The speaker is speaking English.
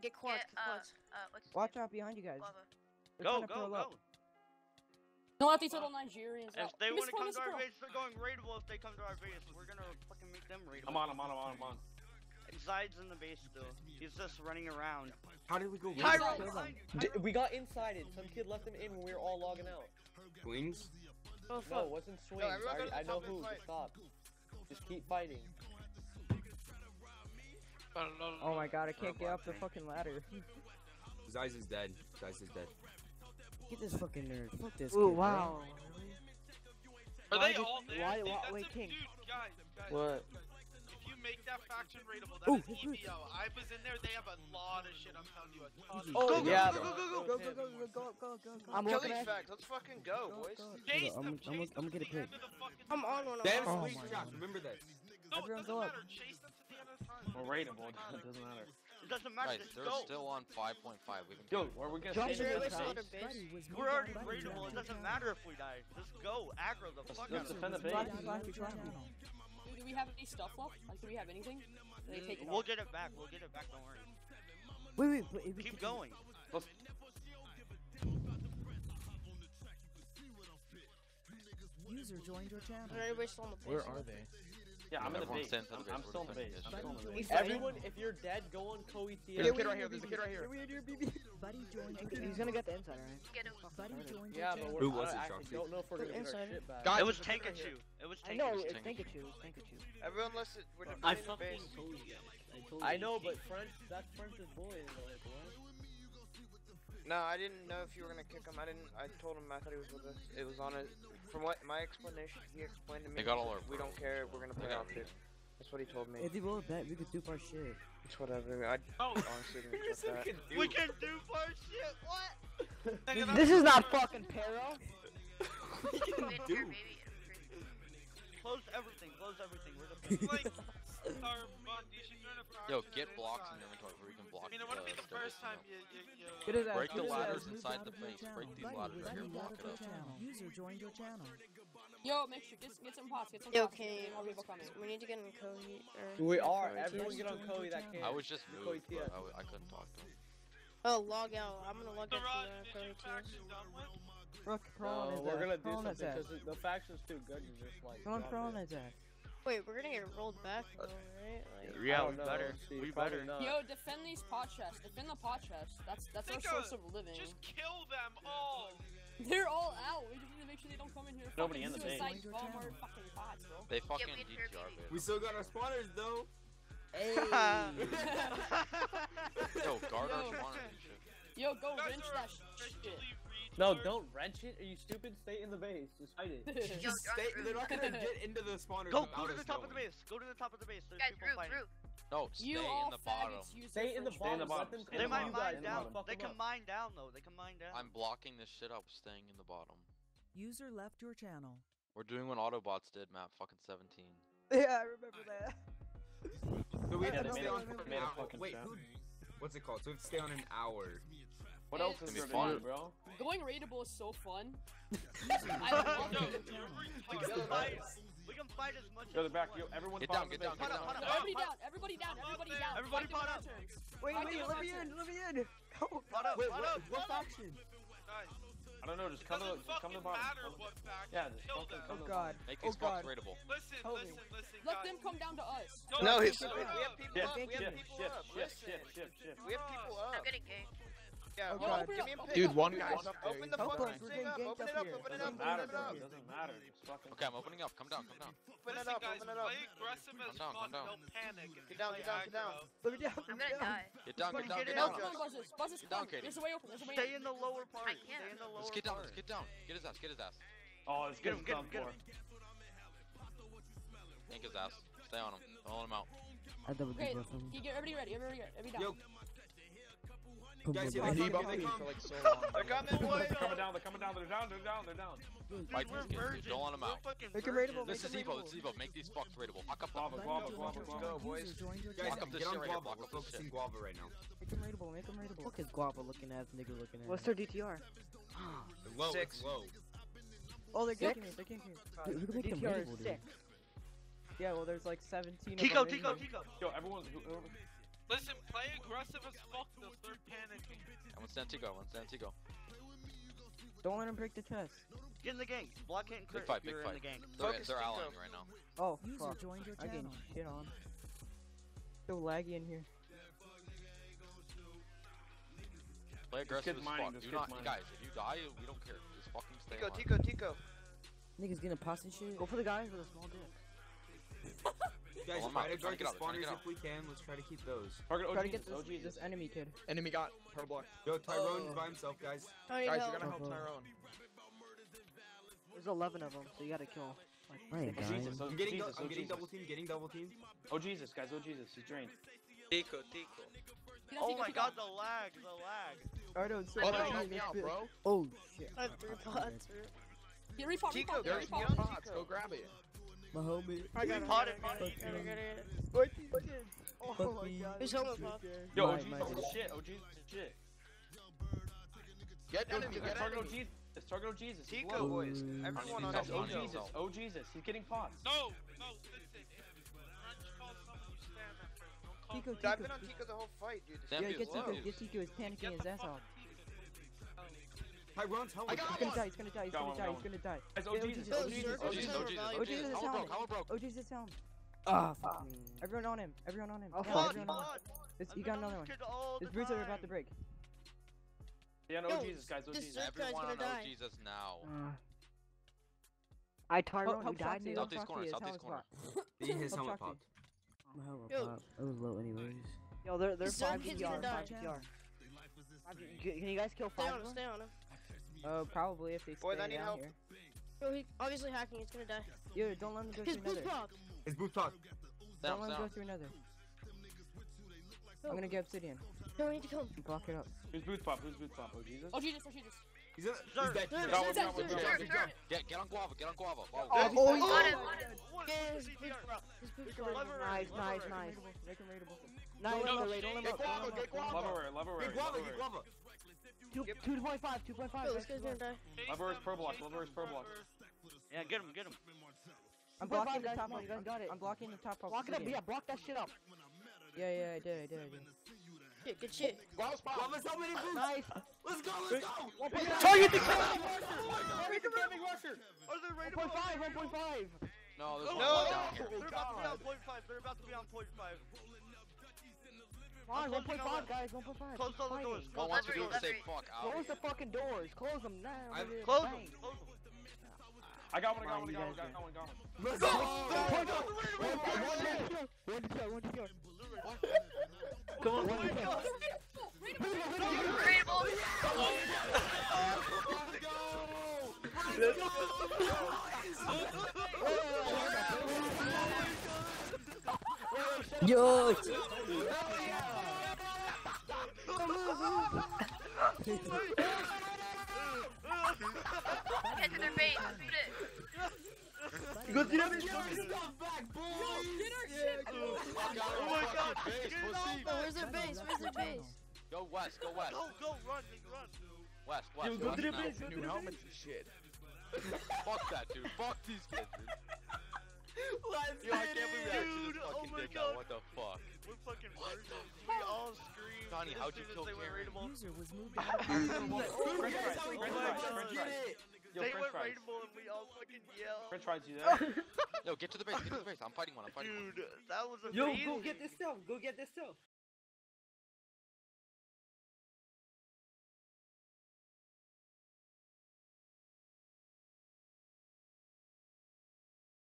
Get quartz, get, uh. Uh, Watch out behind you guys. They're go, go, go. Up. Don't let these little Nigerians If out. they want to come to our base, they're going raidable. If they come to our base, we're gonna fucking make them raidable. I'm on, I'm on, I'm on, I'm on. Zide's in the base still. He's just running around. How did we go? Tyro, we got insided. Some kid left him in when we were all logging out. Swings? No, it wasn't swings. No, I, I know who. Stop. Just keep fighting. Oh my god, I can't get up the fucking ladder. Zeiss is dead. Zeiss is dead. Get this fucking nerd. Fuck this. Ooh, kid, wow. Bro. Are why they all there? Why, why, that's wait, King. Dude, guys, guys, what? If you make that faction raidable, that's EBO. I was in there, they have a lot of shit, I'm telling you, a ton of oh, shit. yeah, go, go, go, go, go, go, go, go, go, go, go. I'm Kill these facts, let's fucking go, go boys. Go, go. Chase them, I'm, chase I'm, them I'm gonna get a pick. I'm on one, I'm on one. Damn, oh, remember that. No, Everyone it doesn't go matter, up. chase them to we're raidable. It doesn't matter. It doesn't matter. Right, they're go. still on 5.5. We can. Dude, where are we gonna Jump stay this time? We're already raidable. It doesn't matter if we die. Just go. Aggro the let's, fuck let's out defend the base. Do we have any stuff left? Like, do we have anything? They take it we'll off. get it back. We'll get it back. Don't worry. Wait, wait, wait. Keep going. Let's... User joined your channel. Where are they? Yeah, I'm in the base. I'm, I'm still in the base. I'm. Everyone, if you're dead, go on Kohi Theater. There's a kid right here. There's a kid right here. Buddy joined. He's gonna get the inside, right? Buddy joined. Yeah, but we're, Who was it, I don't know if we're gonna get shit back. God, it was Tankachu. It was Tankachu. I know, it's Tankachu. Tankachu. Everyone listen, we're defending the base. I know, but French, that's French's boy. Like. No, I didn't know if you were gonna kick him. I didn't. I told him I thought he was with us. It was on it. From what my explanation, he explained to me. They got all our. We don't care. We're gonna play off this. That's what he told me. If you will bet, we could do our shit. It's whatever. I oh. honestly didn't that. Can do. We can do our shit. What? this is not fucking para. we can do. Close everything. Close everything. We're the. like, our, you should Yo, get blocks in your inventory where you can block. I mean, it wouldn't be uh, the first time you. you, you uh, break the ladders inside the base. Break these ladders right here. Block it up. User joined your channel. Yo, make sure get, get some pots. Get some pots. Okay, more people coming. We need to get on Kohi. Or... We are. Everyone get on Kohi that can. I was just moved, but I, couldn't talk to him. Oh, log out. I'm gonna log out. The Rod, faction done with? Rook, prawn no. We're gonna do something because the faction's too good Come on, like. on prawn deck. Wait, we're gonna get rolled back though, right? Like, yeah, we better. See, we better. Not. Yo, defend these pot chests. Defend the pot chests. That's that's Think our source of living. Just kill them all. They're all out. We just need to make sure they don't come in here. Nobody in the suicide fucking pots, bro. They fucking yeah, we DTR. We still got our spawners though. Hey. Yo, guard Yo. our spawners. Yo, go wrench that shit. No, don't wrench it. Are you stupid? Stay in the base. Just hide it. Just stay. They're not gonna get into the spawner. Go, go to the top going. of the base. Go to the top of the base. There's guys, people fighting. No, stay you in the bottom. Stay in the bottom. The bottom. They, they might mine down. The they can mine down though. They can mine down. I'm blocking this shit up. Staying in the bottom. User left your channel. We're doing what Autobots did, map fucking 17. Yeah, I remember that. so we yeah, have to stay on for an hour. Wait, who, what's it called? So we have to stay on an hour. What else is there fun, bro? Going raidable is so fun. I love it. We can fight as much. Go to the back. Yo, everyone. Get down. Get down. Get down. Everybody down. Everybody down. Everybody down. Everybody pot up. Wait, wait. Let me in. Let me in. Pot up. Wait, what faction? I don't know, just come to, just come to the bottom. Matter what faction. Yeah, just Kill them. Come oh god. Make these oh god. raidable. Listen, Tell listen, listen. Let them come down to us. No, no, we have people up. We have people up. Shift, shift, shift, shift. We have people up. I'm getting ganked. Yeah, oh, God. Yo, open it Dude, one guy. Open the fucking us. thing up. Open it up. Open it up. Open it up. Doesn't matter. Okay, I'm opening up. Come down. Come down. Open it up. Open it up. Play aggressive as fuck. Don't panic. Get down. Get down. Get down. Let me down. I'm gonna die. Get down. Get down. Get down. Come down. buzzers. down. Get down, Katie. down. a down. open. down. a way. Stay in the lower part. I can't. Stay in the lower part. Just get down. Just get down. Get his ass. Get his ass. Oh, let's get him. Get him. Get him. Yank his ass. Stay on him. Don't let him out. I double okay, you get everybody ready. Everybody, everybody down. Yo, Guys see they, they come? They come? For like so long. they're coming, boys! They're coming down, they're coming down, they're down, they're down, they're down. Dude, Fight these kids, virgins. Don't want them out. Make them raidable, This is Evo, this is Evo. Make these fucks raidable. Lock up Guava, Guava, Guava, Guava. Go, boys. Guys, get on guava. We're Block. Guava right now. Make them raidable, make them raidable. Look at Guava looking at? nigga looking at. What's their DTR? low, Six. low. Oh, they're getting here, they're getting here. DTR is six. Yeah, well, there's like 17 Kiko, Kiko, Kiko! Yo, everyone's... Listen, play aggressive as fuck though. They're panicking. I want Santigo. I want Santigo. Don't let him break the chest. Get in the gang. Block it and crit Big fight, if big you're fight. in the gang. They're, Focus they're Tico. allying right now. Oh, User fuck. joined your I getting channel. shit on. So laggy in here. Play aggressive as fuck. Do not, mining. guys. If you die, we don't care. Just fucking stay Tico, alive. Tico, Tico. Niggas getting a posse shit. Go for the guys with a small dick. Guys, Oh, try to guard get the out, trying to spawners if we can. Let's try to keep those. Target Try to get this, OG. this enemy kid. Enemy got pro block. Yo, Tyrone's oh. by himself, guys. Oh, I need Guys, help. you're gonna help Tyrone. There's 11 of them, so you gotta kill. Like, I ain't Jesus, oh, I'm getting, Jesus, I'm oh, getting Jesus. double team, getting double team. Oh Jesus, guys, oh Jesus, he's drained. Tico, Tico. Oh my god, the lag, the lag. I don't so Oh, laggy help me out, bro. Oh shit. I have three pots. Get repot, Tico, repot, There's Tico. repot. pots. Go grab it. My homie. I got it. Pot I it, got pot it. it. I got it. I got it. What the fuck? Oh Fuck my me. god. Who's helmet pop? Yo, My- OG's my the dude. shit. OG's the shit. Get Yo, enemy, Tico, get target enemy. It's target OG. He's Tico, low. boys. Everyone on Guys, Guys, that oh Tico. Jesus, oh Jesus, he's getting pots. No, no, listen. If French calls someone, you stand up for it. Don't call Tico, I've Tico. been on Tico the whole fight, dude. Yeah, dude get is Tico. Get Tico. He's panicking Get his the ass fuck off. Tyrone's helmet. I got He's gonna die. He's gonna die. He's gonna die. got He's gonna die. Guys, oh Yeah, Jesus, OG's oh Oh, Jesus, circle oh OG's, Jesus. center OG's, value. OG's. OG's Helmet helmet. broke, helmet broke. OG's his helmet. Ah, fuck me. Everyone on him. Everyone on him. Oh, Yeah, fuck. everyone on him. Pod. It's, I've you been got on another this one. kid all His the boots are about to time. break. Yeah, no, Yo, Jesus, guys, oh this Jesus. Zerk guy's Everyone gonna on die. OG's us now. Uh, I Tyrone, Help you died, Foxy, nigga. help Southeast corner, Foxy, his southeast helmet corner. spot. He- His Help helmet Foxy. popped. My helmet Yo. pop. It was low anyways. Yo, they're, they're This Zerk 5 kid's CR, gonna 5 die. CR. Five- Can can you guys kill Stay 5 on of him. them? Stay on him. Uh, probably if they Boys, stay I need down help. here. Yo, he obviously hacking. He's gonna die. Yo, don't let him go His through boots another. popped. His boots popped. Don't Down, let him go through another. I'm gonna get obsidian. yo, we need to kill him. Block it up. Who's boots pop? Who's boots pop? Oh Jesus. Oh, Jesus, oh, Jesus. He's, a, he's dead. Zerk, He's Got dead. one, got one, Zerk, got Zerk, one. Zerk. Get, get on guava, get on guava. Whoa. Oh, oh, oh, got yeah. What? Yeah, his boots popped. His boots Lever Nice, nice, nice. Make him raidable. Nice, no, no, don't let him Get up, guava, don't let him get up, don't let him Love up. away, love away, Get guava, get guava. Two, 2.5, This guy's gonna die. Lever is pro block, lever is pro block. Yeah, get him, get him. I'm blocking the top one, you got it. I'm blocking the top one. Block it up, yeah, block that shit up. Yeah, yeah, I did, I did, I good shit. Wow, spot. Love so. Nice. Let's go, let's go. Target the Target the camping rusher. Oh, they're 1.5, 1.5. No, no. no. They're about to be on 0.5. They're about to be on 0.5. 1.5 guys, 1.5. Close, all the doors. All I want to do is say fuck out. Close the fucking doors. Close them now. Close them. Close them. I got one, I got one, I got one, I got one, go? got one. Let's go! Come on. Let's go! Let's go! Yo! Come on, one to Get to their base. Shoot it. Go to the base. Stop back, boys. Oh my god. Get it off. Where's their base? Where's their base? Go west, go west. Go, go, run, nigga, run. West, west. Yo, go west to the base, go to New the helmets and shit. Fuck that, dude. Fuck these kids, dude. Let's Yo, I get can't believe it. I actually Dude, just oh fucking my did God. that. What the fuck? We're fucking virgins. We all screamed. Donnie, how'd you kill they Karen? User was moved out of French French fries, fries, French French fries, fries. French Get fries. it. Yo, They French went fries. raidable and we all fucking yelled. French fries, you there? Yo, get to the base, get to the base. I'm fighting one, I'm fighting one. Dude, that was Yo, go get this stuff. Go get this stuff.